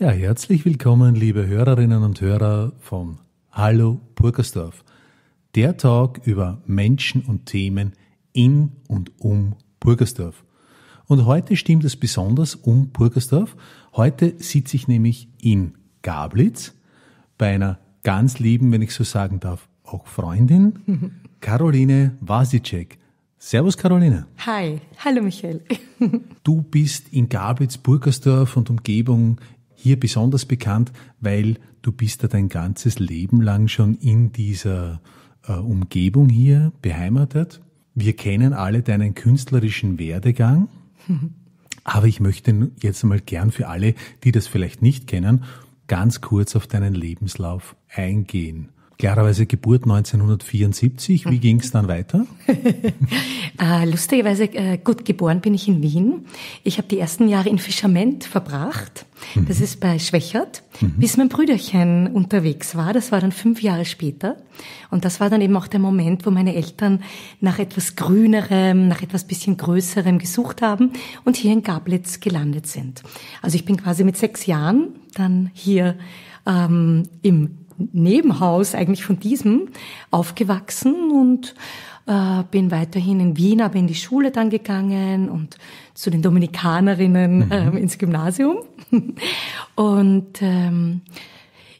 Ja, herzlich willkommen, liebe Hörerinnen und Hörer von Hallo Burgersdorf. Der Talk über Menschen und Themen in und um Burgersdorf. Und heute stimmt es besonders um Burgersdorf. Heute sitze ich nämlich in Gablitz bei einer ganz lieben, wenn ich so sagen darf, auch Freundin, Caroline Wasicek. Servus Caroline. Hi, hallo Michael. Du bist in Gablitz, Burgersdorf und Umgebung hier besonders bekannt, weil du bist da dein ganzes Leben lang schon in dieser äh, Umgebung hier beheimatet. Wir kennen alle deinen künstlerischen Werdegang, aber ich möchte jetzt einmal gern für alle, die das vielleicht nicht kennen, ganz kurz auf deinen Lebenslauf eingehen klarerweise Geburt 1974. Wie ging es dann weiter? äh, lustigerweise, äh, gut, geboren bin ich in Wien. Ich habe die ersten Jahre in Fischerment verbracht. Mhm. Das ist bei Schwächert, mhm. bis mein Brüderchen unterwegs war. Das war dann fünf Jahre später. Und das war dann eben auch der Moment, wo meine Eltern nach etwas Grünerem, nach etwas bisschen Größerem gesucht haben und hier in Gablitz gelandet sind. Also ich bin quasi mit sechs Jahren dann hier ähm, im Nebenhaus eigentlich von diesem aufgewachsen und äh, bin weiterhin in Wien, aber in die Schule dann gegangen und zu den Dominikanerinnen mhm. äh, ins Gymnasium. und ähm,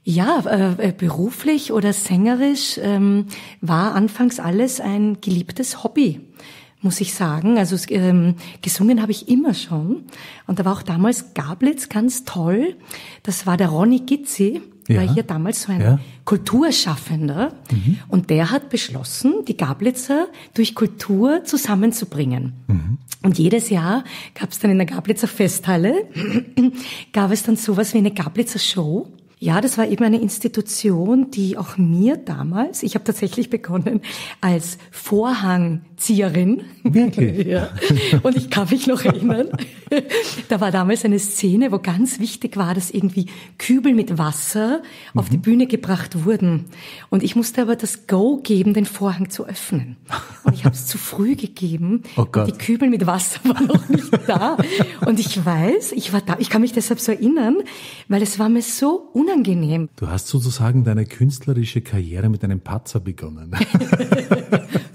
ja, äh, beruflich oder sängerisch ähm, war anfangs alles ein geliebtes Hobby muss ich sagen. Also ähm, gesungen habe ich immer schon. Und da war auch damals Gablitz ganz toll. Das war der Ronny Gitzi, ja. war hier damals so ein ja. Kulturschaffender. Mhm. Und der hat beschlossen, die Gablitzer durch Kultur zusammenzubringen. Mhm. Und jedes Jahr gab es dann in der Gablitzer Festhalle, gab es dann sowas wie eine Gablitzer Show. Ja, das war eben eine Institution, die auch mir damals, ich habe tatsächlich begonnen als Vorhangzieherin. Wirklich? ja. Und ich kann mich noch erinnern, da war damals eine Szene, wo ganz wichtig war, dass irgendwie Kübel mit Wasser mhm. auf die mhm. Bühne gebracht wurden. Und ich musste aber das Go geben, den Vorhang zu öffnen. Und ich habe es zu früh gegeben. Oh Gott. Die Kübel mit Wasser waren noch nicht da. Und ich weiß, ich war da, ich kann mich deshalb so erinnern, weil es war mir so unangenehm unangenehm. Du hast sozusagen deine künstlerische Karriere mit einem Patzer begonnen.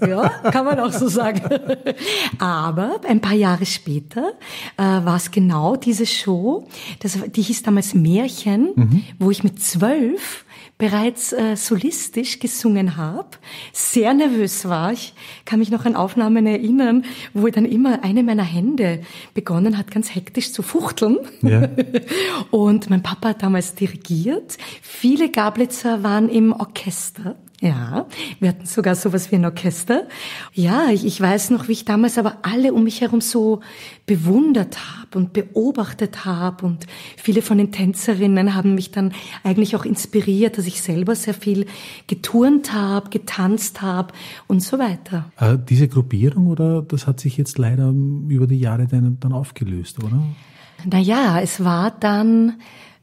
ja, kann man auch so sagen. Aber ein paar Jahre später äh, war es genau diese Show, das, die hieß damals Märchen, mhm. wo ich mit zwölf bereits äh, solistisch gesungen habe, sehr nervös war. Ich kann mich noch an Aufnahmen erinnern, wo dann immer eine meiner Hände begonnen hat, ganz hektisch zu fuchteln. Ja. Und mein Papa hat damals dirigiert. Viele Gablitzer waren im Orchester. Ja, wir hatten sogar sowas wie ein Orchester. Ja, ich, ich weiß noch, wie ich damals aber alle um mich herum so bewundert habe und beobachtet habe und viele von den Tänzerinnen haben mich dann eigentlich auch inspiriert, dass ich selber sehr viel geturnt habe, getanzt habe und so weiter. Äh, diese Gruppierung oder das hat sich jetzt leider über die Jahre dann, dann aufgelöst, oder? Naja, es war dann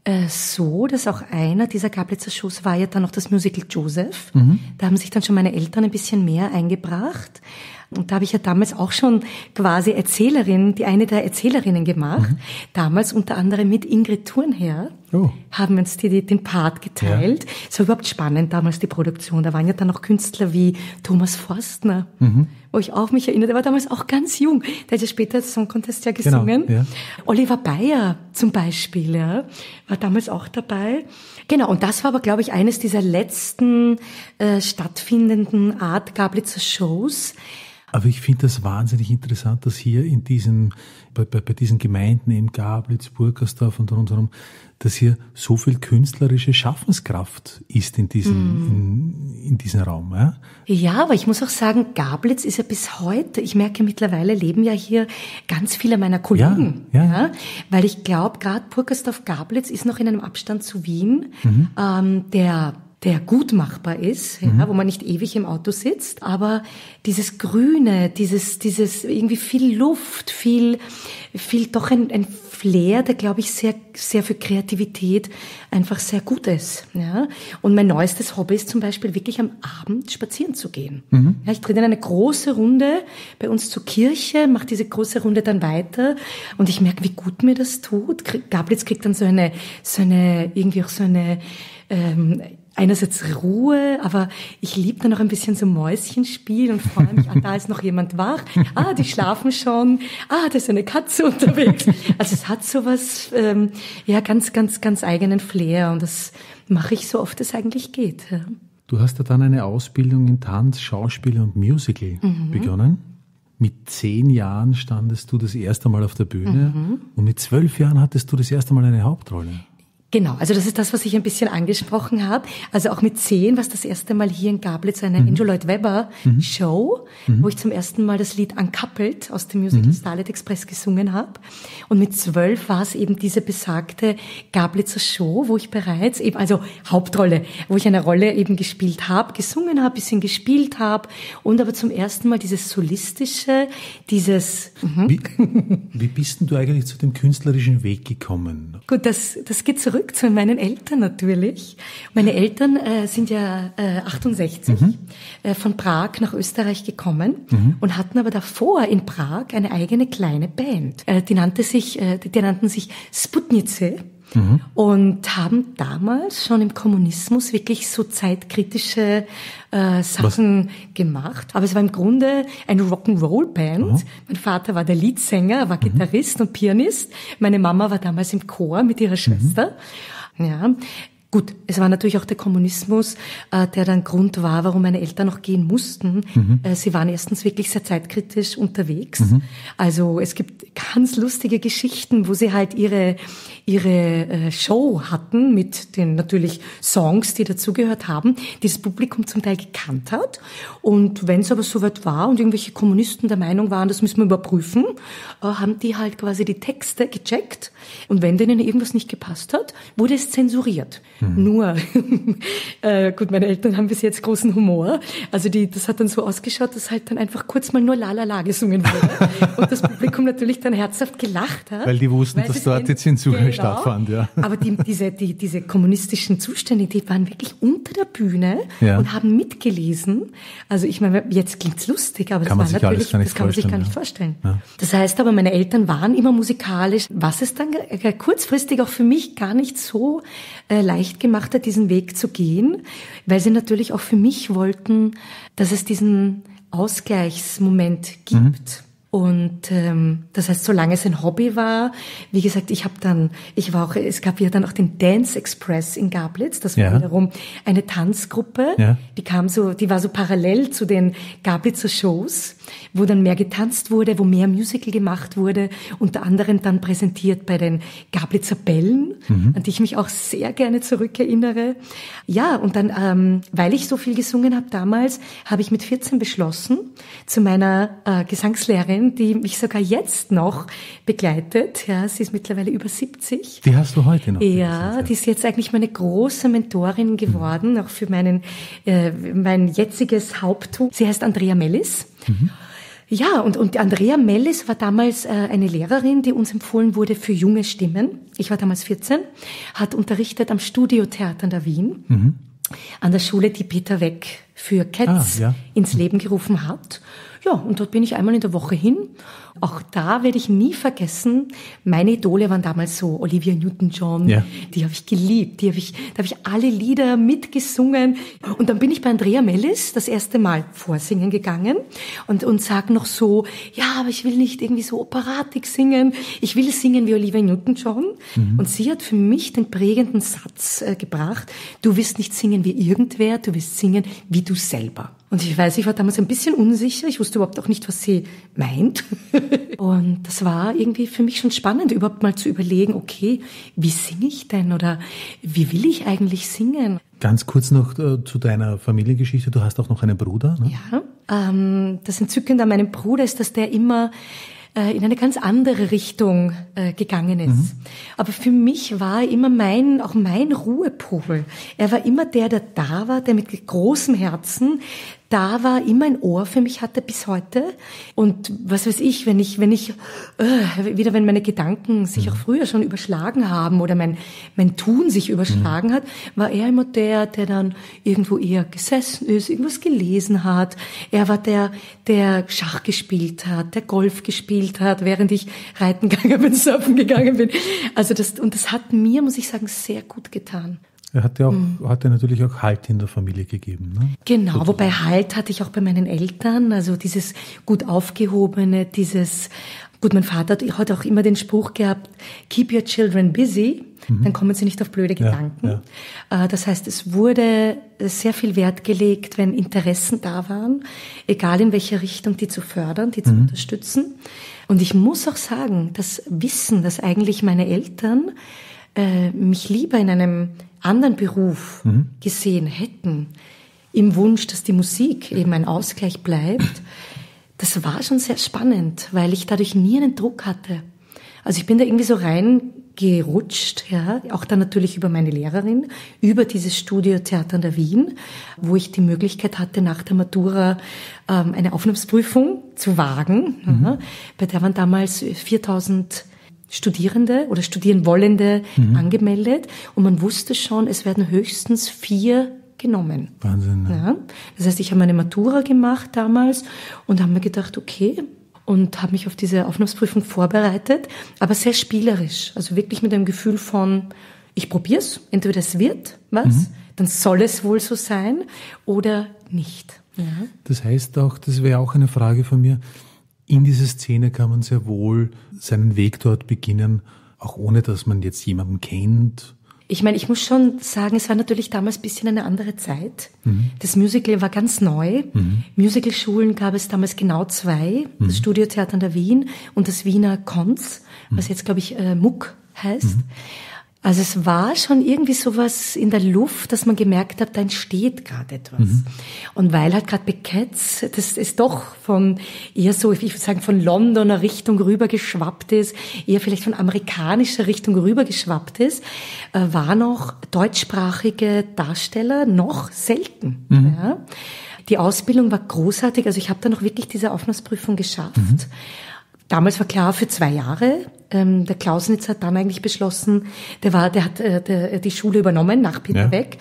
äh, so, dass auch einer dieser Gablitzer Shows war ja dann noch das Musical Joseph. Mhm. Da haben sich dann schon meine Eltern ein bisschen mehr eingebracht. Und da habe ich ja damals auch schon quasi Erzählerin, die eine der Erzählerinnen gemacht. Mhm. Damals unter anderem mit Ingrid Thurnherr oh. haben uns die, die, den Part geteilt. Ja. Es war überhaupt spannend damals die Produktion. Da waren ja dann noch Künstler wie Thomas Forstner, mhm. Wo ich auch mich erinnere. Der war damals auch ganz jung. Der hat ja später Song Contest ja genau, gesungen. Genau, ja. Oliver Bayer zum Beispiel, ja, war damals auch dabei. Genau, und das war aber, glaube ich, eines dieser letzten äh, stattfindenden Art Gablitzer Shows, aber ich finde das wahnsinnig interessant, dass hier in diesen, bei, bei, bei diesen Gemeinden im Gablitz, Burgersdorf und rundherum, dass hier so viel künstlerische Schaffenskraft ist in diesem, mm. in, in diesem Raum. Ja? ja, aber ich muss auch sagen, Gablitz ist ja bis heute, ich merke mittlerweile leben ja hier ganz viele meiner Kollegen. Ja, ja. ja weil ich glaube, gerade Burgersdorf Gablitz ist noch in einem Abstand zu Wien, mhm. ähm, der der gut machbar ist, mhm. ja, wo man nicht ewig im Auto sitzt, aber dieses Grüne, dieses, dieses irgendwie viel Luft, viel, viel doch ein, ein Flair, der glaube ich sehr, sehr für Kreativität einfach sehr gut ist. Ja? Und mein neuestes Hobby ist zum Beispiel wirklich am Abend spazieren zu gehen. Mhm. Ja, ich drehe dann eine große Runde bei uns zur Kirche, mache diese große Runde dann weiter und ich merke, wie gut mir das tut. Gablitz kriegt dann so eine, so eine, irgendwie auch so eine, ähm, einerseits Ruhe, aber ich liebe dann noch ein bisschen so Mäuschenspiel und freue mich, ah, da ist noch jemand wach, ah, die schlafen schon, ah, da ist eine Katze unterwegs. Also es hat sowas, ähm, ja, ganz, ganz, ganz eigenen Flair und das mache ich so oft es eigentlich geht. Ja. Du hast ja dann eine Ausbildung in Tanz, Schauspiel und Musical mhm. begonnen. Mit zehn Jahren standest du das erste Mal auf der Bühne mhm. und mit zwölf Jahren hattest du das erste Mal eine Hauptrolle. Genau, also das ist das, was ich ein bisschen angesprochen habe. Also auch mit zehn, was das erste Mal hier in Gablitz eine mhm. Andrew Lloyd Webber mhm. Show, mhm. wo ich zum ersten Mal das Lied Uncoupled aus dem Musical mhm. Starlight Express gesungen habe. Und mit zwölf war es eben diese besagte Gablitzer Show, wo ich bereits eben, also Hauptrolle, wo ich eine Rolle eben gespielt habe, gesungen habe, bisschen gespielt habe und aber zum ersten Mal dieses solistische, dieses... Mhm. Wie, wie bist denn du eigentlich zu dem künstlerischen Weg gekommen? Gut, das, das geht zurück zurück zu meinen Eltern natürlich. Meine Eltern äh, sind ja äh, 68 mhm. äh, von Prag nach Österreich gekommen mhm. und hatten aber davor in Prag eine eigene kleine Band. Äh, die nannte sich, äh, die nannten sich Sputnice. Mhm. Und haben damals schon im Kommunismus wirklich so zeitkritische äh, Sachen Was? gemacht. Aber es war im Grunde eine Rock'n'Roll-Band. Mhm. Mein Vater war der Leadsänger, war mhm. Gitarrist und Pianist. Meine Mama war damals im Chor mit ihrer Schwester. Mhm. Ja. Gut, es war natürlich auch der Kommunismus, äh, der dann Grund war, warum meine Eltern noch gehen mussten. Mhm. Äh, sie waren erstens wirklich sehr zeitkritisch unterwegs. Mhm. Also es gibt ganz lustige Geschichten, wo sie halt ihre ihre äh, Show hatten mit den natürlich Songs, die dazugehört haben, die das Publikum zum Teil gekannt hat. Und wenn es aber soweit war und irgendwelche Kommunisten der Meinung waren, das müssen wir überprüfen, haben die halt quasi die Texte gecheckt. Und wenn denen irgendwas nicht gepasst hat, wurde es zensuriert. Mhm. Nur, äh, gut, meine Eltern haben bis jetzt großen Humor. Also die, das hat dann so ausgeschaut, dass halt dann einfach kurz mal nur La La La gesungen wurde. und das Publikum natürlich dann herzhaft gelacht hat. Weil die wussten, dass dort die Zensur genau. stattfand, ja. Aber die, diese, die, diese kommunistischen Zustände, die waren wirklich unter der Bühne ja. und haben mitgelesen. Also ich meine, jetzt klingt's lustig, aber kann das war natürlich, das kann man sich gar nicht vorstellen. Ja. Das heißt aber, meine Eltern waren immer musikalisch, was es dann kurzfristig auch für mich gar nicht so äh, leicht gemacht hat, diesen Weg zu gehen, weil sie natürlich auch für mich wollten, dass es diesen Ausgleichsmoment gibt. Mhm. Und ähm, das heißt, solange es ein Hobby war, wie gesagt, ich habe dann, ich war auch, es gab ja dann auch den Dance Express in Gablitz, das war ja. wiederum eine Tanzgruppe, ja. die kam so, die war so parallel zu den Gablitzer Shows wo dann mehr getanzt wurde, wo mehr Musical gemacht wurde, unter anderem dann präsentiert bei den Gablitzer Bällen, mhm. an die ich mich auch sehr gerne zurückerinnere. Ja, und dann, ähm, weil ich so viel gesungen habe damals, habe ich mit 14 beschlossen, zu meiner äh, Gesangslehrerin, die mich sogar jetzt noch begleitet, ja, sie ist mittlerweile über 70. Die hast du heute noch? Ja, die ist jetzt eigentlich meine große Mentorin geworden, mhm. auch für meinen, äh, mein jetziges Haupttuch. Sie heißt Andrea Mellis. Mhm. Ja, und, und Andrea Mellis war damals äh, eine Lehrerin, die uns empfohlen wurde für junge Stimmen. Ich war damals 14, hat unterrichtet am Studiotheater in der Wien, mhm. an der Schule, die Peter Weck für Cats ah, ja. ins Leben gerufen hat. Ja, und dort bin ich einmal in der Woche hin auch da werde ich nie vergessen, meine Idole waren damals so Olivia Newton-John, ja. die habe ich geliebt, die habe ich, da habe ich alle Lieder mitgesungen und dann bin ich bei Andrea Mellis das erste Mal vorsingen gegangen und, und sag noch so, ja, aber ich will nicht irgendwie so operatik singen, ich will singen wie Olivia Newton-John mhm. und sie hat für mich den prägenden Satz äh, gebracht, du wirst nicht singen wie irgendwer, du wirst singen wie du selber. Und ich weiß, ich war damals ein bisschen unsicher. Ich wusste überhaupt auch nicht, was sie meint. Und das war irgendwie für mich schon spannend, überhaupt mal zu überlegen, okay, wie singe ich denn oder wie will ich eigentlich singen? Ganz kurz noch äh, zu deiner Familiengeschichte. Du hast auch noch einen Bruder, ne? Ja. Ähm, das Entzückende an meinem Bruder ist, dass der immer äh, in eine ganz andere Richtung äh, gegangen ist. Mhm. Aber für mich war er immer mein, auch mein Ruhepol. Er war immer der, der da war, der mit großem Herzen da war, immer ein Ohr für mich hatte bis heute. Und was weiß ich, wenn ich, wenn ich, äh, wieder wenn meine Gedanken sich mhm. auch früher schon überschlagen haben oder mein, mein Tun sich überschlagen mhm. hat, war er immer der, der dann irgendwo eher gesessen ist, irgendwas gelesen hat. Er war der, der Schach gespielt hat, der Golf gespielt hat, während ich reiten gegangen bin, surfen gegangen bin. Also das, und das hat mir, muss ich sagen, sehr gut getan. Er hat ja auch, mhm. hat ja natürlich auch Halt in der Familie gegeben. Ne? Genau, Sozusagen. wobei Halt hatte ich auch bei meinen Eltern, also dieses gut aufgehobene, dieses, gut, mein Vater hat auch immer den Spruch gehabt, keep your children busy, mhm. dann kommen sie nicht auf blöde Gedanken. Ja, ja. Äh, das heißt, es wurde sehr viel Wert gelegt, wenn Interessen da waren, egal in welcher Richtung, die zu fördern, die zu mhm. unterstützen. Und ich muss auch sagen, das Wissen, dass eigentlich meine Eltern äh, mich lieber in einem anderen Beruf mhm. gesehen hätten, im Wunsch, dass die Musik eben ein Ausgleich bleibt, das war schon sehr spannend, weil ich dadurch nie einen Druck hatte. Also ich bin da irgendwie so reingerutscht, ja, auch dann natürlich über meine Lehrerin, über dieses Studio Theater in der Wien, wo ich die Möglichkeit hatte, nach der Matura ähm, eine Aufnahmsprüfung zu wagen. Mhm. Ja, bei der waren damals 4000 Studierende oder Studierenwollende mhm. angemeldet und man wusste schon, es werden höchstens vier genommen. Wahnsinn. Ne? Ja. Das heißt, ich habe meine Matura gemacht damals und habe mir gedacht, okay, und habe mich auf diese Aufnahmsprüfung vorbereitet, aber sehr spielerisch, also wirklich mit einem Gefühl von, ich probier's, entweder es wird was, mhm. dann soll es wohl so sein oder nicht. Ja. Das heißt auch, das wäre auch eine Frage von mir, in diese Szene kann man sehr wohl seinen Weg dort beginnen, auch ohne dass man jetzt jemanden kennt. Ich meine, ich muss schon sagen, es war natürlich damals ein bisschen eine andere Zeit. Mhm. Das Musical war ganz neu. Mhm. Musicalschulen gab es damals genau zwei. Mhm. Das Studiotheater in der Wien und das Wiener Konz, was mhm. jetzt, glaube ich, äh, Muck heißt. Also es war schon irgendwie sowas in der Luft, dass man gemerkt hat, da entsteht gerade etwas. Mhm. Und weil halt gerade Becketts, das ist doch von eher so, ich würde sagen, von Londoner Richtung rüber geschwappt ist, eher vielleicht von amerikanischer Richtung rüber geschwappt ist, äh, waren auch deutschsprachige Darsteller noch selten. Mhm. Ja. Die Ausbildung war großartig, also ich habe da noch wirklich diese Aufnahmsprüfung geschafft. Mhm. Damals war klar für zwei Jahre. Ähm, der Klausnitz hat dann eigentlich beschlossen, der war, der hat äh, der, die Schule übernommen nach Peter ja. Beck.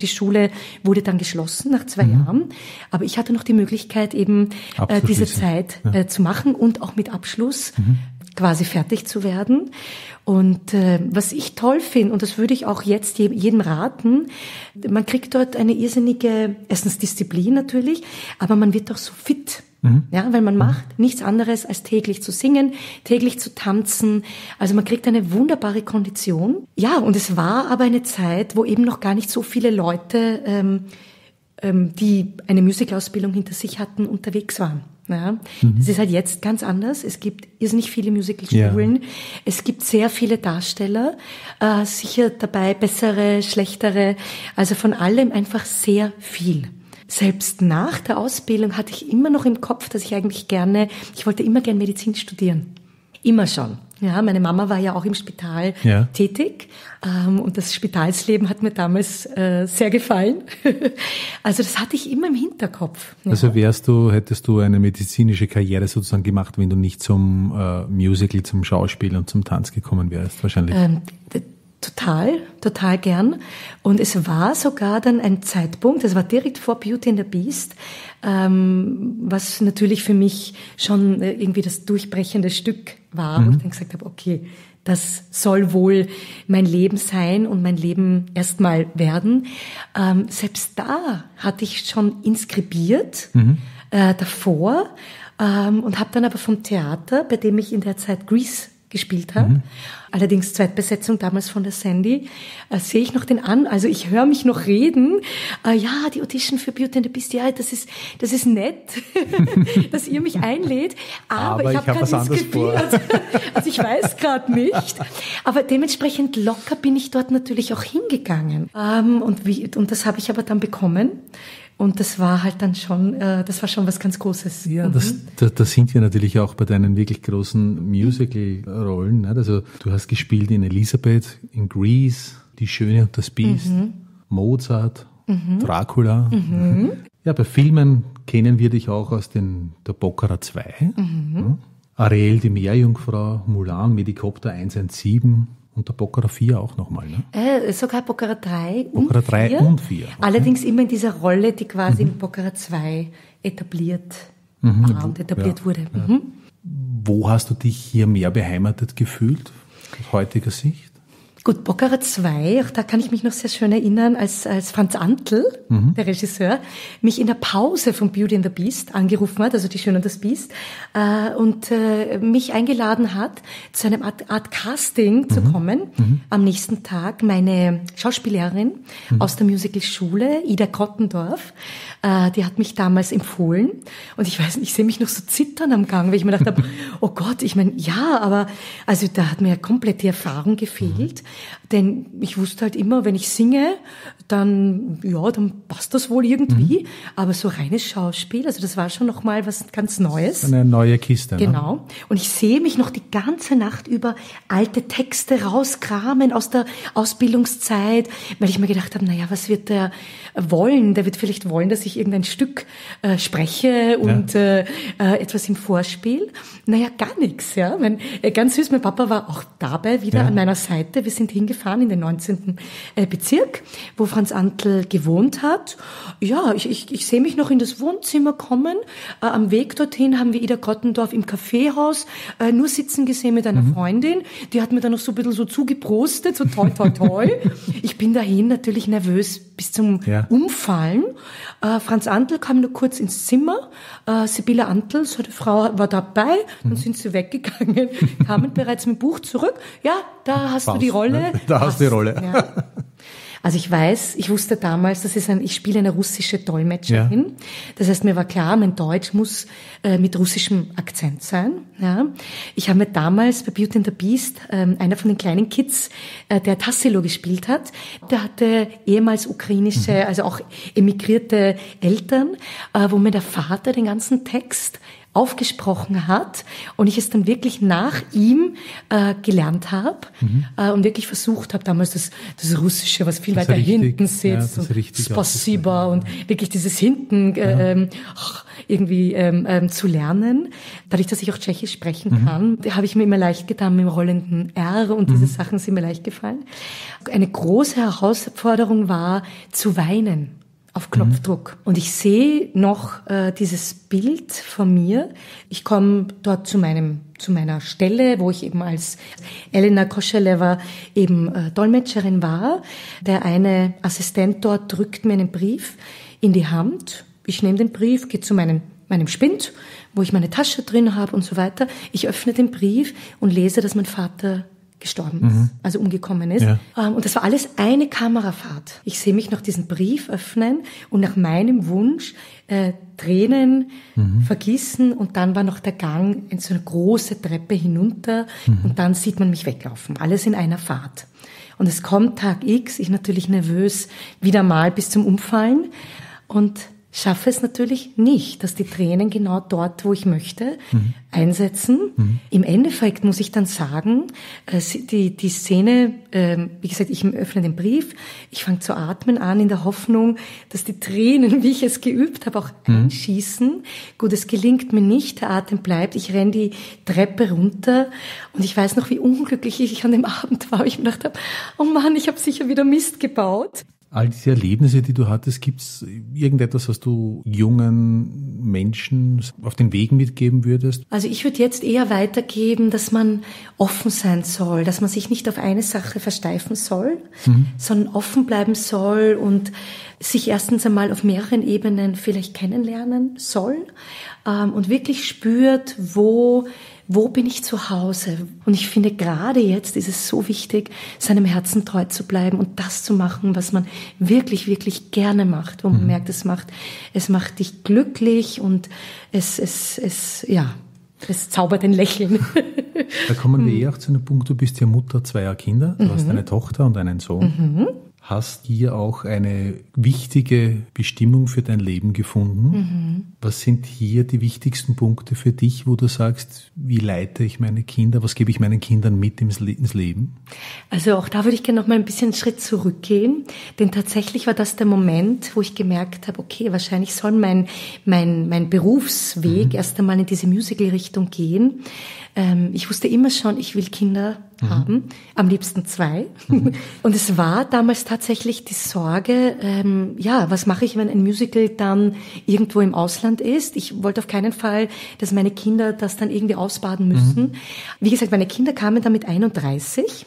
Die Schule wurde dann geschlossen nach zwei mhm. Jahren. Aber ich hatte noch die Möglichkeit eben äh, diese Zeit ja. äh, zu machen und auch mit Abschluss mhm. quasi fertig zu werden. Und äh, was ich toll finde, und das würde ich auch jetzt jedem raten, man kriegt dort eine irrsinnige, erstens Disziplin natürlich, aber man wird auch so fit. Mhm. Ja, weil man macht nichts anderes als täglich zu singen, täglich zu tanzen. Also man kriegt eine wunderbare Kondition. Ja, und es war aber eine Zeit, wo eben noch gar nicht so viele Leute, ähm, ähm, die eine Musicalausbildung hinter sich hatten, unterwegs waren. Ja, mhm. Das ist halt jetzt ganz anders. Es gibt irrsinnig viele Musicalschulen. Ja. Es gibt sehr viele Darsteller, äh, sicher dabei bessere, schlechtere, also von allem einfach sehr viel. Selbst nach der Ausbildung hatte ich immer noch im Kopf, dass ich eigentlich gerne, ich wollte immer gerne Medizin studieren. Immer schon. Ja, meine Mama war ja auch im Spital ja. tätig ähm, und das Spitalsleben hat mir damals äh, sehr gefallen. also das hatte ich immer im Hinterkopf. Ja. Also wärst du, hättest du eine medizinische Karriere sozusagen gemacht, wenn du nicht zum äh, Musical, zum Schauspiel und zum Tanz gekommen wärst, wahrscheinlich? Ähm, Total, total gern. Und es war sogar dann ein Zeitpunkt, das war direkt vor Beauty and the Beast, ähm, was natürlich für mich schon äh, irgendwie das durchbrechende Stück war, mhm. wo ich dann gesagt habe, okay, das soll wohl mein Leben sein und mein Leben erstmal werden. Ähm, selbst da hatte ich schon inskribiert mhm. äh, davor ähm, und habe dann aber vom Theater, bei dem ich in der Zeit Grease gespielt habe. Mhm. Allerdings Zweitbesetzung damals von der Sandy. Äh, sehe ich noch den an. Also ich höre mich noch reden. Äh, ja, die Audition für Beauty and the Beast. Ja, das ist, das ist nett, dass ihr mich einlädt. Aber, Aber ich habe hab gerade inskribiert. also ich weiß gerade nicht. Aber dementsprechend locker bin ich dort natürlich auch hingegangen. Ähm, und, wie, und das habe ich aber dann bekommen. Und das war halt dann schon, äh, das war schon was ganz Großes. Ja, das, mhm. da, da sind wir natürlich auch bei deinen wirklich großen Musical-Rollen. Ne? Also du hast gespielt in Elisabeth, in Grease, Die Schöne und das Biest, mhm. Mozart, mhm. Dracula. Mhm. Ja, bei Filmen kennen wir dich auch aus den Der Boccara 2, mhm. Ariel die Meerjungfrau, Mulan, Medikopter 117 und der Boccara 4 auch nochmal, ne? Äh, sogar Boccara 3 Boccara und 3 4. und 4. Okay. Allerdings immer in dieser Rolle, die quasi mhm. in Boccara 2 etabliert mhm. war und etabliert ja, wurde. Mhm. Wo hast du dich hier mehr beheimatet gefühlt, aus heutiger Sicht? Gut, Boccara 2, auch da kann ich mich noch sehr schön erinnern, als, als Franz Antl, mhm. der Regisseur, mich in der Pause von Beauty and the Beast angerufen hat, also die Schöne und das Beast, äh, und äh, mich eingeladen hat, zu einem Art, Art Casting mhm. zu kommen. Mhm. Am nächsten Tag meine Schauspielerin mhm. aus der Musicalschule, Ida Kottendorf, äh, die hat mich damals empfohlen. Und ich weiß nicht, ich sehe mich noch so zittern am Gang, weil ich mir gedacht habe, oh Gott, ich meine, ja, aber also da hat mir ja komplett die Erfahrung gefehlt. Denn ich wusste halt immer, wenn ich singe, dann, ja, dann passt das wohl irgendwie. Mhm. Aber so reines Schauspiel, also das war schon nochmal was ganz Neues. Eine neue Kiste. Ne? Genau. Und ich sehe mich noch die ganze Nacht über alte Texte rauskramen aus der Ausbildungszeit, weil ich mir gedacht habe, naja, was wird der wollen? Der wird vielleicht wollen, dass ich irgendein Stück äh, spreche und ja. äh, äh, etwas im Vorspiel. Naja, gar nichts, ja. Mein, äh, ganz süß, mein Papa war auch dabei wieder ja. an meiner Seite. Wir sind hingefahren in den 19. Äh, Bezirk, wo Franz Antl gewohnt hat. Ja, ich, ich, ich sehe mich noch in das Wohnzimmer kommen. Äh, am Weg dorthin haben wir Ida Gottendorf im Kaffeehaus äh, nur sitzen gesehen mit einer mhm. Freundin. Die hat mir dann noch so ein bisschen so zugeprostet, so toi, toi, toi. ich bin dahin natürlich nervös bis zum ja. Umfallen. Äh, Franz Antl kam nur kurz ins Zimmer. Äh, Sibylle Antl, so eine Frau, war dabei. Dann mhm. sind sie weggegangen, kamen bereits mit dem Buch zurück. Ja, da hast Faust, du die Rolle. Ne? Da hast du die Rolle. Ja. Also ich weiß, ich wusste damals, das ist ein, ich spiele eine russische Dolmetscherin. Ja. Das heißt, mir war klar, mein Deutsch muss äh, mit russischem Akzent sein. Ja. Ich habe mir damals bei Beauty and the Beast, äh, einer von den kleinen Kids, äh, der Tassilo gespielt hat, der hatte ehemals ukrainische, mhm. also auch emigrierte Eltern, äh, wo mir der Vater den ganzen Text aufgesprochen hat und ich es dann wirklich nach ihm äh, gelernt habe mhm. äh, und wirklich versucht habe, damals das, das Russische, was viel das weiter richtig, hinten sitzt, ja, und Spasiba und wirklich dieses hinten äh, ähm, irgendwie ähm, ähm, zu lernen. Dadurch, dass ich auch Tschechisch sprechen mhm. kann, habe ich mir immer leicht getan mit dem rollenden R und diese mhm. Sachen sind mir leicht gefallen. Eine große Herausforderung war zu weinen auf Knopfdruck. Mhm. Und ich sehe noch äh, dieses Bild von mir. Ich komme dort zu meinem zu meiner Stelle, wo ich eben als Elena Koscheleva eben äh, Dolmetscherin war. Der eine Assistent dort drückt mir einen Brief in die Hand. Ich nehme den Brief, gehe zu meinem meinem Spind, wo ich meine Tasche drin habe und so weiter. Ich öffne den Brief und lese, dass mein Vater gestorben ist, mhm. also umgekommen ist. Ja. Ähm, und das war alles eine Kamerafahrt. Ich sehe mich noch diesen Brief öffnen und nach meinem Wunsch äh, Tränen mhm. vergießen und dann war noch der Gang in so eine große Treppe hinunter mhm. und dann sieht man mich weglaufen. Alles in einer Fahrt. Und es kommt Tag X, ich natürlich nervös, wieder mal bis zum Umfallen und schaffe es natürlich nicht, dass die Tränen genau dort, wo ich möchte, mhm. einsetzen. Mhm. Im Endeffekt muss ich dann sagen, äh, die, die Szene, ähm, wie gesagt, ich öffne den Brief, ich fange zu atmen an in der Hoffnung, dass die Tränen, wie ich es geübt habe, auch mhm. einschießen. Gut, es gelingt mir nicht, der Atem bleibt, ich renne die Treppe runter und ich weiß noch, wie unglücklich ich an dem Abend war. Ich mir gedacht habe, oh Mann, ich habe sicher wieder Mist gebaut all diese Erlebnisse, die du hattest, gibt es irgendetwas, was du jungen Menschen auf den Weg mitgeben würdest? Also ich würde jetzt eher weitergeben, dass man offen sein soll, dass man sich nicht auf eine Sache versteifen soll, mhm. sondern offen bleiben soll und sich erstens einmal auf mehreren Ebenen vielleicht kennenlernen soll ähm, und wirklich spürt, wo wo bin ich zu Hause? Und ich finde, gerade jetzt ist es so wichtig, seinem Herzen treu zu bleiben und das zu machen, was man wirklich, wirklich gerne macht, wo man mhm. merkt, es macht, es macht dich glücklich und es, es, es, ja, es zaubert ein Lächeln. Da kommen wir eh auch zu einem Punkt, du bist ja Mutter zweier Kinder, du mhm. hast eine Tochter und einen Sohn. Hast hier auch eine wichtige Bestimmung für dein Leben gefunden. Mhm. Was sind hier die wichtigsten Punkte für dich, wo du sagst, wie leite ich meine Kinder, was gebe ich meinen Kindern mit ins Leben? Also auch da würde ich gerne noch mal ein bisschen einen Schritt zurückgehen, denn tatsächlich war das der Moment, wo ich gemerkt habe, okay, wahrscheinlich soll mein, mein, mein Berufsweg mhm. erst einmal in diese Musical-Richtung gehen. Ähm, ich wusste immer schon, ich will Kinder mhm. haben, am liebsten zwei. Mhm. Und es war damals tatsächlich die Sorge, ähm, ja, was mache ich, wenn ein Musical dann irgendwo im Ausland ist? Ich wollte auf keinen Fall, dass meine Kinder das dann irgendwie ausbaden müssen. Mhm. Wie gesagt, meine Kinder kamen dann mit 31.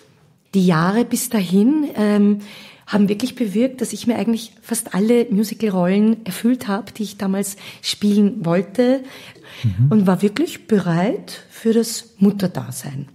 Die Jahre bis dahin ähm, haben wirklich bewirkt, dass ich mir eigentlich fast alle Musical-Rollen erfüllt habe, die ich damals spielen wollte mhm. und war wirklich bereit für das Mutterdasein.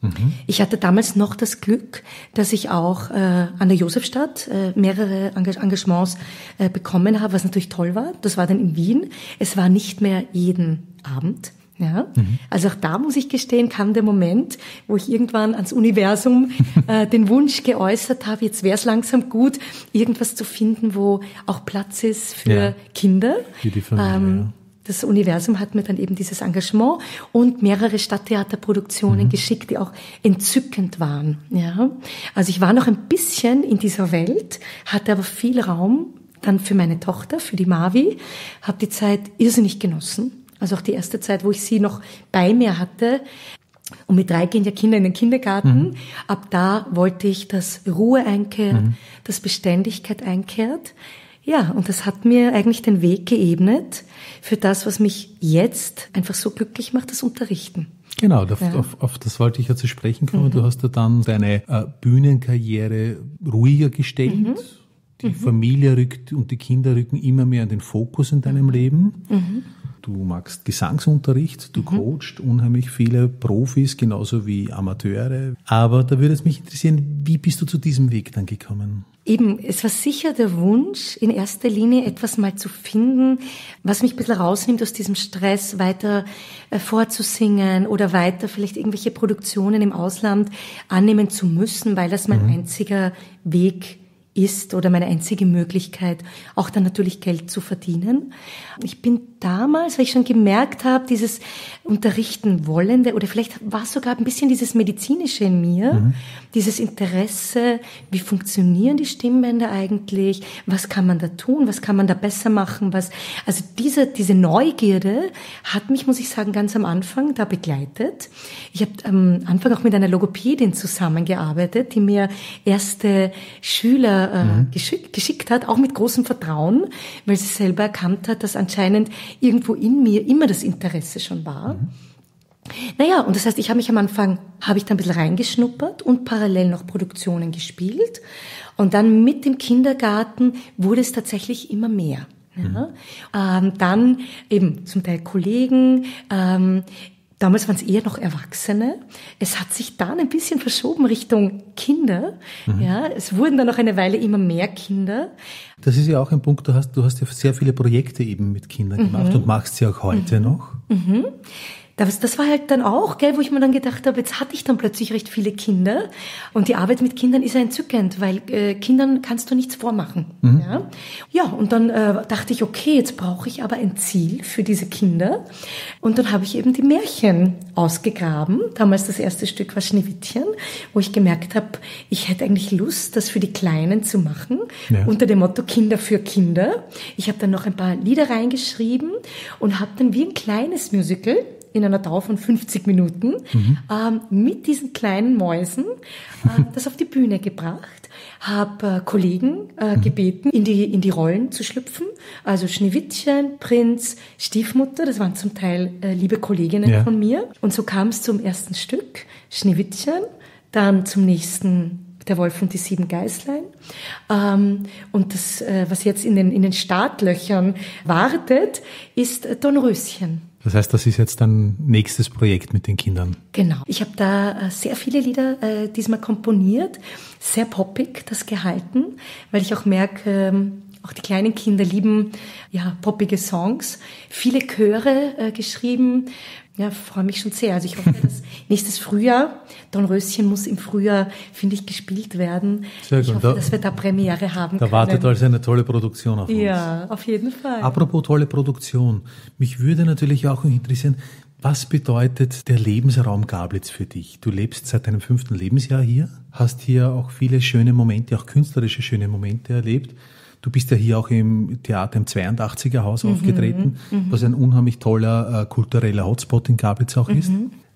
Mhm. Ich hatte damals noch das Glück, dass ich auch äh, an der Josefstadt äh, mehrere Engagements äh, bekommen habe, was natürlich toll war. Das war dann in Wien. Es war nicht mehr jeden Abend. Ja, mhm. also auch da muss ich gestehen, kam der Moment, wo ich irgendwann ans Universum äh, den Wunsch geäußert habe, jetzt wäre es langsam gut, irgendwas zu finden, wo auch Platz ist für ja. Kinder. Für die Familie, ähm, ja das Universum hat mir dann eben dieses Engagement und mehrere Stadttheaterproduktionen mhm. geschickt, die auch entzückend waren. Ja, also ich war noch ein bisschen in dieser Welt, hatte aber viel Raum dann für meine Tochter, für die Mavi, habe die Zeit irrsinnig genossen. Also auch die erste Zeit, wo ich sie noch bei mir hatte. Und mit drei gehen ja Kinder in den Kindergarten. Mhm. Ab da wollte ich, dass Ruhe einkehrt, mhm. dass Beständigkeit einkehrt. Ja, und das hat mir eigentlich den Weg geebnet für das, was mich jetzt einfach so glücklich macht, das Unterrichten. Genau, auf, ja. auf, auf das wollte ich ja zu sprechen kommen. Mhm. Du hast ja dann deine äh, Bühnenkarriere ruhiger gestellt. Mhm. Die mhm. Familie rückt und die Kinder rücken immer mehr in den Fokus in deinem mhm. Leben. Du magst Gesangsunterricht, du mhm. coachst unheimlich viele Profis, genauso wie Amateure. Aber da würde es mich interessieren, wie bist du zu diesem Weg dann gekommen? Eben, es war sicher der Wunsch, in erster Linie etwas mal zu finden, was mich ein bisschen rausnimmt aus diesem Stress, weiter äh, vorzusingen oder weiter vielleicht irgendwelche Produktionen im Ausland annehmen zu müssen, weil das mein mhm. einziger Weg ist oder meine einzige Möglichkeit, auch dann natürlich Geld zu verdienen. Ich bin damals, weil ich schon gemerkt habe, dieses Unterrichten wollende oder vielleicht war es sogar ein bisschen dieses medizinische in mir, mhm. dieses Interesse, wie funktionieren die Stimmbänder eigentlich, was kann man da tun, was kann man da besser machen, was, also diese, diese Neugierde hat mich, muss ich sagen, ganz am Anfang da begleitet. Ich habe am Anfang auch mit einer Logopädin zusammengearbeitet, die mir erste Schüler äh, mhm. geschickt, geschickt hat, auch mit großem Vertrauen, weil sie selber erkannt hat, dass anscheinend irgendwo in mir immer das Interesse schon war. Mhm. Naja, und das heißt, ich habe mich am Anfang, habe ich da ein bisschen reingeschnuppert und parallel noch Produktionen gespielt. Und dann mit dem Kindergarten wurde es tatsächlich immer mehr. Ja. Mhm. Ähm, dann eben zum Teil Kollegen, ähm, Damals waren es eher noch Erwachsene. Es hat sich dann ein bisschen verschoben Richtung Kinder. Mhm. Ja, es wurden dann noch eine Weile immer mehr Kinder. Das ist ja auch ein Punkt. Du hast, du hast ja sehr viele Projekte eben mit Kindern gemacht mhm. und machst sie auch heute mhm. noch. Das, das war halt dann auch, gell, wo ich mir dann gedacht habe, jetzt hatte ich dann plötzlich recht viele Kinder und die Arbeit mit Kindern ist ja entzückend, weil äh, Kindern kannst du nichts vormachen. Mhm. Ja? ja, und dann äh, dachte ich, okay, jetzt brauche ich aber ein Ziel für diese Kinder und dann habe ich eben die Märchen ausgegraben. Damals das erste Stück war Schneewittchen, wo ich gemerkt habe, ich hätte eigentlich Lust, das für die Kleinen zu machen, ja. unter dem Motto Kinder für Kinder. Ich habe dann noch ein paar Lieder reingeschrieben und habe dann wie ein kleines Musical in einer Dauer von 50 Minuten mhm. ähm, mit diesen kleinen Mäusen äh, das auf die Bühne gebracht, habe äh, Kollegen äh, mhm. gebeten, in die, in die Rollen zu schlüpfen. Also Schneewittchen, Prinz, Stiefmutter, das waren zum Teil äh, liebe Kolleginnen ja. von mir. Und so kam es zum ersten Stück, Schneewittchen, dann zum nächsten der Wolf und die sieben Geißlein. Ähm, und das, äh, was jetzt in den, in den Startlöchern wartet, ist Dornröschen. Das heißt, das ist jetzt dein nächstes Projekt mit den Kindern. Genau. Ich habe da äh, sehr viele Lieder äh, diesmal komponiert, sehr poppig das gehalten, weil ich auch merke, ähm, auch die kleinen Kinder lieben ja poppige Songs. Viele Chöre äh, geschrieben. Ja, freue mich schon sehr. Also ich hoffe, dass nächstes Frühjahr, Dornröschen muss im Frühjahr, finde ich, gespielt werden. Sehr gut. Ich hoffe, da, dass wir da Premiere haben Da können. wartet also eine tolle Produktion auf uns. Ja, auf jeden Fall. Apropos tolle Produktion. Mich würde natürlich auch interessieren, was bedeutet der Lebensraum Gablitz für dich? Du lebst seit deinem fünften Lebensjahr hier, hast hier auch viele schöne Momente, auch künstlerische schöne Momente erlebt. Du bist ja hier auch im Theater im 82er Haus mhm, aufgetreten, mhm. was ein unheimlich toller äh, kultureller Hotspot in Gablitz auch mhm. ist.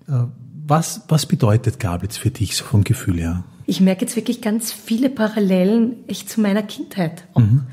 Äh, was, was bedeutet Gablitz für dich so vom Gefühl her? Ich merke jetzt wirklich ganz viele Parallelen echt zu meiner Kindheit. Mhm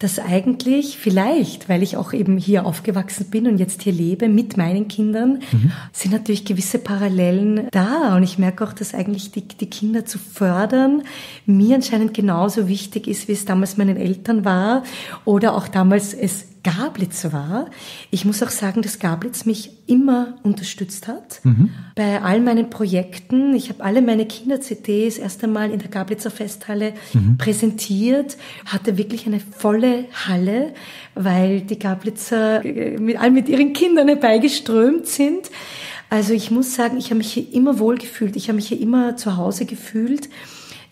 dass eigentlich vielleicht, weil ich auch eben hier aufgewachsen bin und jetzt hier lebe mit meinen Kindern, mhm. sind natürlich gewisse Parallelen da. Und ich merke auch, dass eigentlich die, die Kinder zu fördern mir anscheinend genauso wichtig ist, wie es damals meinen Eltern war oder auch damals es Gablitz war. Ich muss auch sagen, dass Gablitz mich immer unterstützt hat. Mhm. Bei all meinen Projekten. Ich habe alle meine Kinder-CDs erst einmal in der Gablitzer Festhalle mhm. präsentiert, hatte wirklich eine volle Halle, weil die Gablitzer äh, mit all mit ihren Kindern herbeigeströmt sind. Also ich muss sagen, ich habe mich hier immer wohl gefühlt. Ich habe mich hier immer zu Hause gefühlt.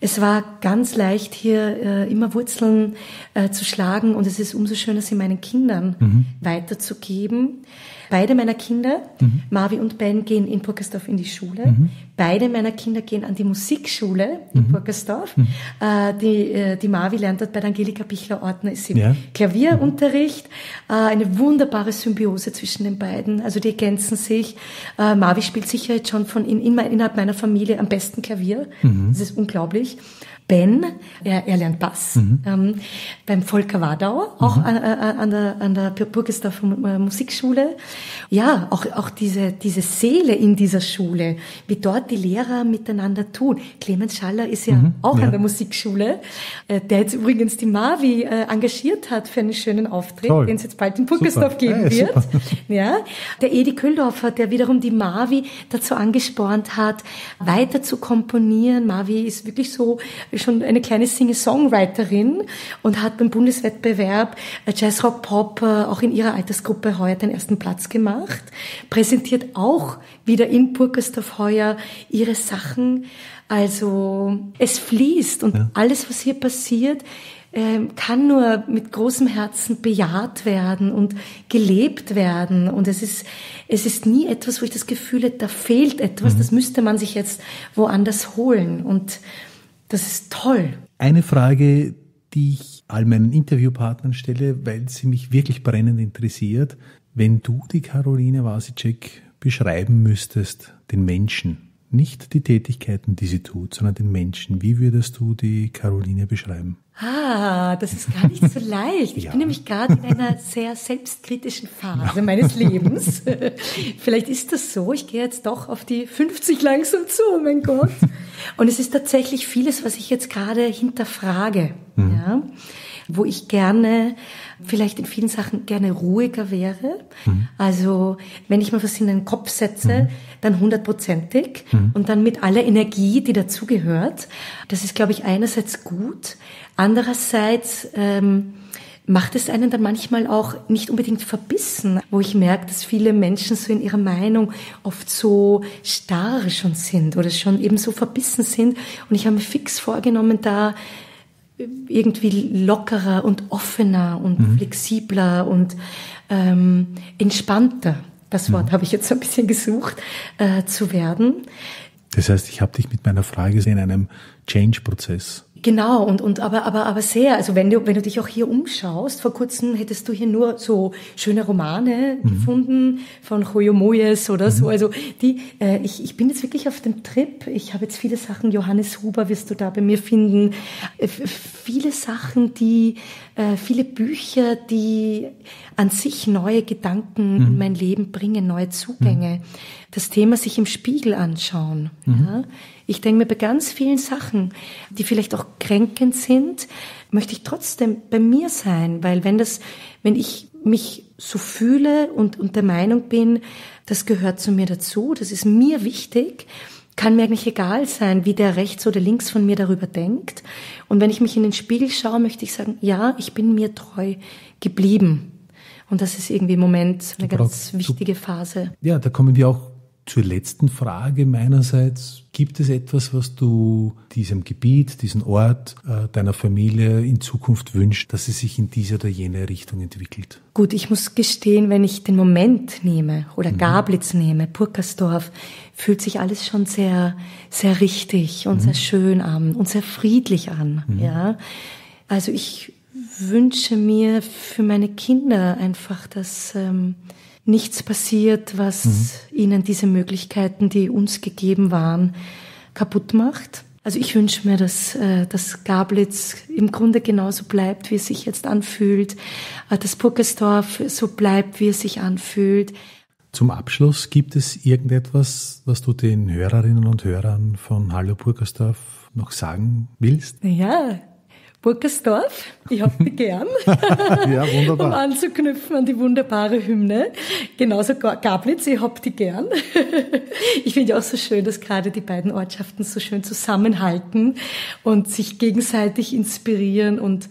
Es war ganz leicht, hier äh, immer Wurzeln äh, zu schlagen und es ist umso schöner, sie meinen Kindern mhm. weiterzugeben. Beide meiner Kinder, mhm. Marvi und Ben, gehen in Purkersdorf in die Schule. Mhm. Beide meiner Kinder gehen an die Musikschule in mhm. Purkersdorf. Mhm. Äh, die, äh, die Marvi lernt dort bei der Angelika Bichler-Ortner, ist im ja. Klavierunterricht. Äh, eine wunderbare Symbiose zwischen den beiden. Also die ergänzen sich. Äh, Marvi spielt sicher jetzt schon von in, in, innerhalb meiner Familie am besten Klavier. Mhm. Das ist unglaublich. Ben, er, er lernt Bass mhm. ähm, beim Volker Wadau, auch mhm. an, an, der, an der Burgesdorfer Musikschule. Ja, auch, auch diese, diese Seele in dieser Schule, wie dort die Lehrer miteinander tun. Clemens Schaller ist ja mhm. auch ja. an der Musikschule, äh, der jetzt übrigens die Mavi äh, engagiert hat für einen schönen Auftritt, den es jetzt bald in Burgesdorf geben ja, wird. Ja, der Edi Köldorfer, der wiederum die Mavi dazu angespornt hat, weiter zu komponieren. Mavi ist wirklich so schon eine kleine Singer-Songwriterin und hat beim Bundeswettbewerb äh, Jazz Rock Pop äh, auch in ihrer Altersgruppe heuer den ersten Platz gemacht, präsentiert auch wieder in Burgersdorf heuer ihre Sachen. Also es fließt und ja. alles, was hier passiert, ähm, kann nur mit großem Herzen bejaht werden und gelebt werden. Und es ist, es ist nie etwas, wo ich das Gefühl hätte, da fehlt etwas, mhm. das müsste man sich jetzt woanders holen. Und das ist toll. Eine Frage, die ich all meinen Interviewpartnern stelle, weil sie mich wirklich brennend interessiert. Wenn du die Caroline Wasicek beschreiben müsstest, den Menschen, nicht die Tätigkeiten, die sie tut, sondern den Menschen, wie würdest du die Caroline beschreiben? Ah, das ist gar nicht so leicht. Ich ja. bin nämlich gerade in einer sehr selbstkritischen Phase meines Lebens. Vielleicht ist das so. Ich gehe jetzt doch auf die 50 langsam zu, oh mein Gott. Und es ist tatsächlich vieles, was ich jetzt gerade hinterfrage, mhm. ja, wo ich gerne vielleicht in vielen Sachen gerne ruhiger wäre. Mhm. Also wenn ich mir was in den Kopf setze, mhm. dann hundertprozentig mhm. und dann mit aller Energie, die dazugehört. Das ist, glaube ich, einerseits gut. Andererseits ähm, macht es einen dann manchmal auch nicht unbedingt verbissen, wo ich merke, dass viele Menschen so in ihrer Meinung oft so starr schon sind oder schon eben so verbissen sind. Und ich habe mir fix vorgenommen, da irgendwie lockerer und offener und mhm. flexibler und ähm, entspannter, das Wort mhm. habe ich jetzt ein bisschen gesucht, äh, zu werden. Das heißt, ich habe dich mit meiner Frage in einem Change-Prozess Genau, und, und aber, aber, aber sehr. Also wenn du, wenn du dich auch hier umschaust, vor kurzem hättest du hier nur so schöne Romane mhm. gefunden von Joyo Moyes oder mhm. so. Also die, äh, ich, ich bin jetzt wirklich auf dem Trip. Ich habe jetzt viele Sachen, Johannes Huber wirst du da bei mir finden. Äh, viele Sachen, die, viele Bücher, die an sich neue Gedanken mhm. in mein Leben bringen, neue Zugänge. Mhm. Das Thema sich im Spiegel anschauen. Mhm. Ja? Ich denke mir bei ganz vielen Sachen, die vielleicht auch kränkend sind, möchte ich trotzdem bei mir sein, weil wenn das, wenn ich mich so fühle und, und der Meinung bin, das gehört zu mir dazu, das ist mir wichtig, kann mir eigentlich egal sein, wie der rechts oder links von mir darüber denkt. Und wenn ich mich in den Spiegel schaue, möchte ich sagen, ja, ich bin mir treu geblieben. Und das ist irgendwie im Moment eine ganz wichtige Phase. Ja, da kommen wir auch zur letzten Frage meinerseits. Gibt es etwas, was du diesem Gebiet, diesen Ort, äh, deiner Familie in Zukunft wünschst, dass es sich in diese oder jene Richtung entwickelt? Gut, ich muss gestehen, wenn ich den Moment nehme oder mhm. Gablitz nehme, Purkersdorf, fühlt sich alles schon sehr, sehr richtig und mhm. sehr schön an und sehr friedlich an. Mhm. Ja, also ich wünsche mir für meine Kinder einfach, dass ähm, nichts passiert, was mhm. ihnen diese Möglichkeiten, die uns gegeben waren, kaputt macht. Also ich wünsche mir, dass, äh, dass Gablitz im Grunde genauso bleibt, wie es sich jetzt anfühlt, äh, dass Purkersdorf so bleibt, wie es sich anfühlt. Zum Abschluss gibt es irgendetwas, was du den Hörerinnen und Hörern von Hallo Purkersdorf noch sagen willst? Ja, Burgersdorf, ich hab die gern. ja, wunderbar. um anzuknüpfen an die wunderbare Hymne. Genauso Gablitz, ich hab die gern. ich finde auch so schön, dass gerade die beiden Ortschaften so schön zusammenhalten und sich gegenseitig inspirieren und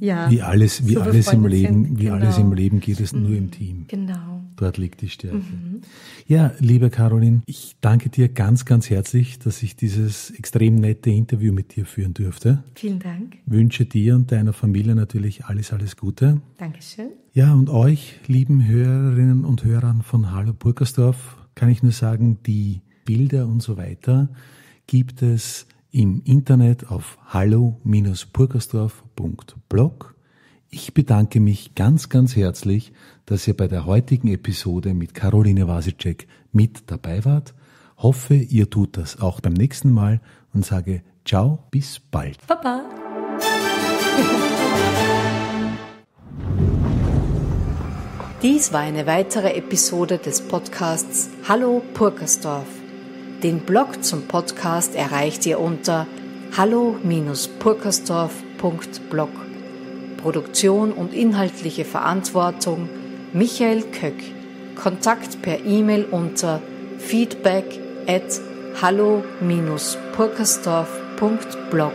ja. Wie alles, wie so alles im Leben, sind. wie genau. alles im Leben geht es nur im mhm. Team. Genau. Dort liegt die Stärke. Mhm. Ja, liebe Caroline, ich danke dir ganz, ganz herzlich, dass ich dieses extrem nette Interview mit dir führen durfte. Vielen Dank. Wünsche dir und deiner Familie natürlich alles, alles Gute. Dankeschön. Ja, und euch, lieben Hörerinnen und Hörern von Hallo Burgersdorf, kann ich nur sagen, die Bilder und so weiter gibt es im Internet auf hallo-burgersdorf.blog. Ich bedanke mich ganz, ganz herzlich, dass ihr bei der heutigen Episode mit Caroline Wasicek mit dabei wart. Hoffe, ihr tut das auch beim nächsten Mal und sage ciao, bis bald. Baba. Dies war eine weitere Episode des Podcasts Hallo Purkersdorf. Den Blog zum Podcast erreicht ihr unter hallo-purkersdorf.blog. Produktion und inhaltliche Verantwortung Michael Köck. Kontakt per E-Mail unter feedback at hallo-purkersdorf.blog.